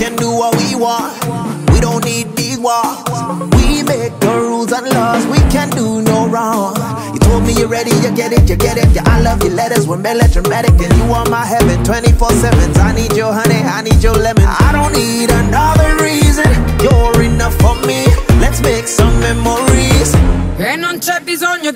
can do what we want. We don't need big walls. We make the rules and laws. We can do no wrong. You told me you're ready, you get it, you get it. Yeah, I love your letters, we're melodramatic, and you are my heaven 24/7s. I need your honey, I need your lemon. I don't need another reason. You're enough for me. Let's make some memories. E non c'è bisogno